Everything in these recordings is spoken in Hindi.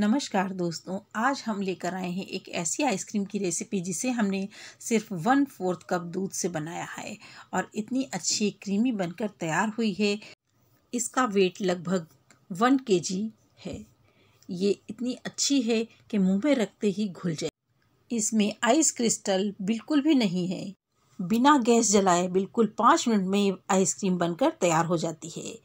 नमस्कार दोस्तों, आज हम लेकर आए हैं एक ऐसी आइसक्रीम की रेसिपी जिसे हमने सिर्फ़ वन फोर्थ कप दूध से बनाया है और इतनी अच्छी क्रीमी बनकर तैयार हुई है। इसका वेट लगभग वन के है। ये इतनी अच्छी है कि मुँह में रखते ही घुल जाए। इसमें आइस क्रिस्टल बिल्कुल भी नहीं है। बिना गैस जलाए बिल्कुल पाँच मिनट में आइसक्रीम बनकर तैयार हो जाती है।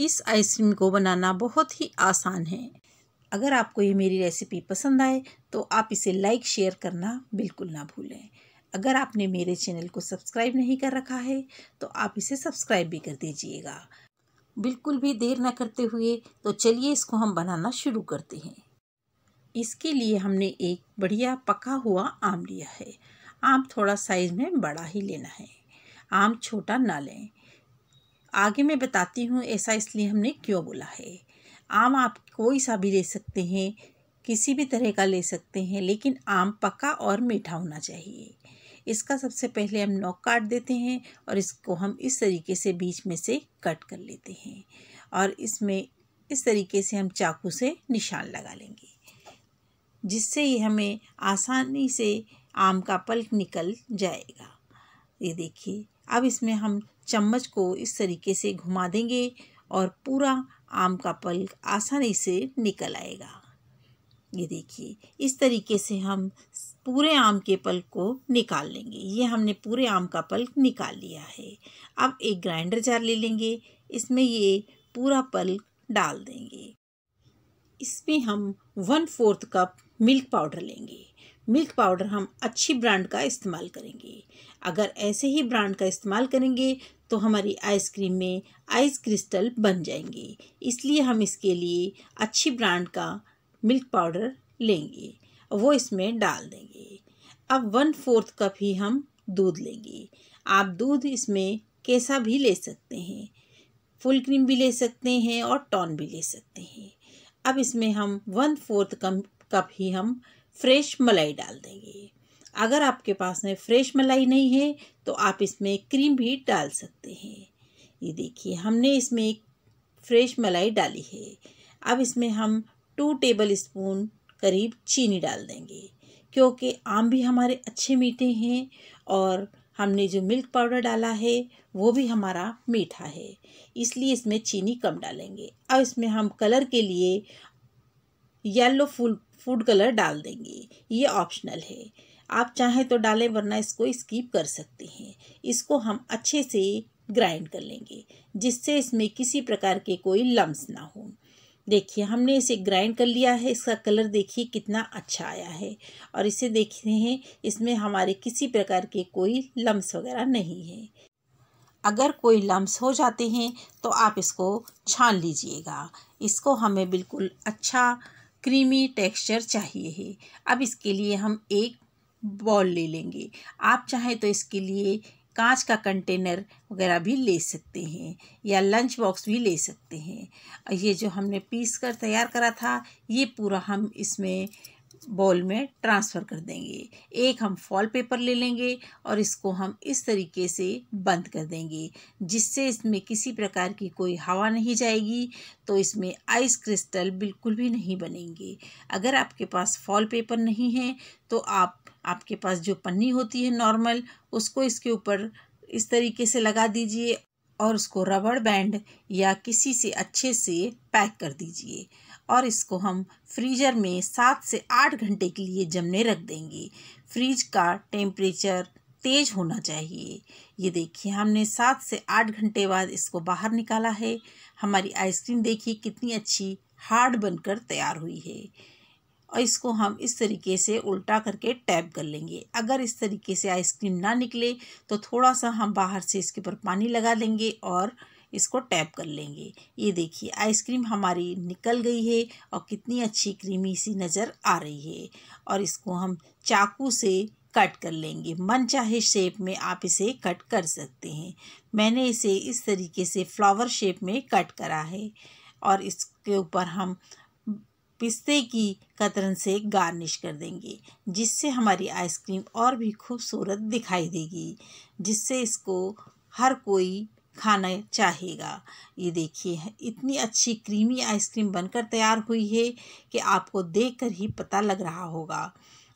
इस आइसक्रीम को बनाना बहुत ही आसान है। अगर आपको ये मेरी रेसिपी पसंद आए तो आप इसे लाइक शेयर करना बिल्कुल ना भूलें। अगर आपने मेरे चैनल को सब्सक्राइब नहीं कर रखा है तो आप इसे सब्सक्राइब भी कर दीजिएगा। बिल्कुल भी देर ना करते हुए तो चलिए इसको हम बनाना शुरू करते हैं। इसके लिए हमने एक बढ़िया पका हुआ आम लिया है। आम थोड़ा साइज़ में बड़ा ही लेना है। आम छोटा ना लें। आगे मैं बताती हूँ ऐसा इसलिए हमने क्यों बोला है। आम आप कोई सा भी ले सकते हैं, किसी भी तरह का ले सकते हैं, लेकिन आम पका और मीठा होना चाहिए। इसका सबसे पहले हम नोक काट देते हैं और इसको हम इस तरीके से बीच में से कट कर लेते हैं और इसमें इस तरीके से हम चाकू से निशान लगा लेंगे, जिससे ये हमें आसानी से आम का पल्क निकल जाएगा। ये देखिए, अब इसमें हम चम्मच को इस तरीके से घुमा देंगे और पूरा आम का पल्क आसानी से निकल आएगा। ये देखिए, इस तरीके से हम पूरे आम के पल्क को निकाल लेंगे। ये हमने पूरे आम का पल्क निकाल लिया है। अब एक ग्राइंडर जार ले लेंगे। इसमें ये पूरा पल्क डाल देंगे। इसमें हम one fourth cup milk powder लेंगे। मिल्क पाउडर हम अच्छी ब्रांड का इस्तेमाल करेंगे। अगर ऐसे ही ब्रांड का इस्तेमाल करेंगे तो हमारी आइसक्रीम में आइस क्रिस्टल बन जाएँगे। इसलिए हम इसके लिए अच्छी ब्रांड का मिल्क पाउडर लेंगे, वो इसमें डाल देंगे। अब वन फोर्थ कप ही हम दूध लेंगे। आप दूध इसमें कैसा भी ले सकते हैं, फुल क्रीम भी ले सकते हैं और टॉन भी ले सकते हैं। अब इसमें हम वन फोर्थ कम कप ही हम फ्रेश मलाई डाल देंगे। अगर आपके पास में फ्रेश मलाई नहीं है तो आप इसमें क्रीम भी डाल सकते हैं। ये देखिए, हमने इसमें फ्रेश मलाई डाली है। अब इसमें हम टू टेबल स्पून करीब चीनी डाल देंगे, क्योंकि आम भी हमारे अच्छे मीठे हैं और हमने जो मिल्क पाउडर डाला है, वो भी हमारा मीठा है। इसलिए इसमें चीनी कम डालेंगे। अब इसमें हम कलर के लिए येलो फ़ूड फ़ूड कलर डाल देंगे। ये ऑप्शनल है। आप चाहें तो डालें, वरना इसको स्कीप कर सकते हैं। इसको हम अच्छे से ग्राइंड कर लेंगे, जिससे इसमें किसी प्रकार के कोई लम्स ना हो। देखिए, हमने इसे ग्राइंड कर लिया है। इसका कलर देखिए कितना अच्छा आया है। और इसे देखते हैं, इसमें हमारे किसी प्रकार के कोई लम्स वगैरह नहीं है। अगर कोई लम्स हो जाते हैं तो आप इसको छान लीजिएगा। इसको हमें बिल्कुल अच्छा क्रीमी टेक्सचर चाहिए है। अब इसके लिए हम एक बॉल ले लेंगे। आप चाहें तो इसके लिए कांच का कंटेनर वगैरह भी ले सकते हैं, या लंच बॉक्स भी ले सकते हैं। ये जो हमने पीस कर तैयार करा था, ये पूरा हम इसमें बॉल में ट्रांसफ़र कर देंगे। एक हम फॉल पेपर ले लेंगे और इसको हम इस तरीके से बंद कर देंगे, जिससे इसमें किसी प्रकार की कोई हवा नहीं जाएगी तो इसमें आइस क्रिस्टल बिल्कुल भी नहीं बनेंगे। अगर आपके पास फॉल पेपर नहीं है तो आप, आपके पास जो पन्नी होती है नॉर्मल, उसको इसके ऊपर इस तरीके से लगा दीजिए और उसको रबड़ बैंड या किसी से अच्छे से पैक कर दीजिए। और इसको हम फ्रीज़र में सात से आठ घंटे के लिए जमने रख देंगे। फ्रीज का टेम्परेचर तेज़ होना चाहिए। ये देखिए, हमने सात से आठ घंटे बाद इसको बाहर निकाला है। हमारी आइसक्रीम देखिए, कितनी अच्छी हार्ड बनकर तैयार हुई है। और इसको हम इस तरीके से उल्टा करके टैप कर लेंगे। अगर इस तरीके से आइसक्रीम ना निकले तो थोड़ा सा हम बाहर से इसके ऊपर पानी लगा लेंगे और इसको टैप कर लेंगे। ये देखिए, आइसक्रीम हमारी निकल गई है और कितनी अच्छी क्रीमी सी नज़र आ रही है। और इसको हम चाकू से कट कर लेंगे। मन चाहे शेप में आप इसे कट कर सकते हैं। मैंने इसे इस तरीके से फ्लावर शेप में कट करा है और इसके ऊपर हम पिस्ते की कतरन से गार्निश कर देंगे, जिससे हमारी आइसक्रीम और भी खूबसूरत दिखाई देगी, जिससे इसको हर कोई खाना चाहेगा। ये देखिए, इतनी अच्छी क्रीमी आइसक्रीम बनकर तैयार हुई है कि आपको देखकर ही पता लग रहा होगा।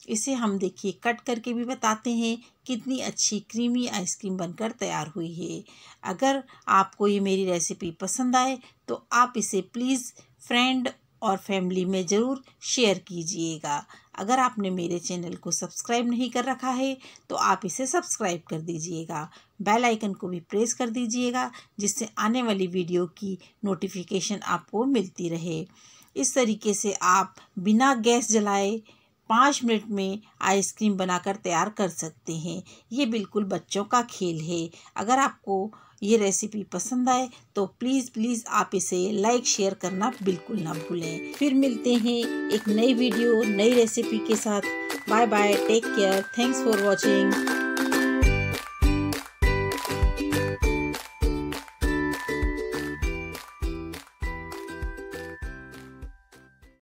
इसे हम देखिए, कट करके भी बताते हैं कितनी अच्छी क्रीमी आइसक्रीम बनकर तैयार हुई है। अगर आपको ये मेरी रेसिपी पसंद आए तो आप इसे प्लीज़ फ्रेंड और फैमिली में ज़रूर शेयर कीजिएगा। अगर आपने मेरे चैनल को सब्सक्राइब नहीं कर रखा है तो आप इसे सब्सक्राइब कर दीजिएगा। बेल आइकन को भी प्रेस कर दीजिएगा, जिससे आने वाली वीडियो की नोटिफिकेशन आपको मिलती रहे। इस तरीके से आप बिना गैस जलाए पाँच मिनट में आइसक्रीम बनाकर तैयार कर सकते हैं। ये बिल्कुल बच्चों का खेल है। अगर आपको ये रेसिपी पसंद आए तो प्लीज़ प्लीज़ आप इसे लाइक, शेयर करना बिल्कुल ना भूलें। फिर मिलते हैं एक नई वीडियो, नई रेसिपी के साथ। Bye bye take care. Thanks for watching.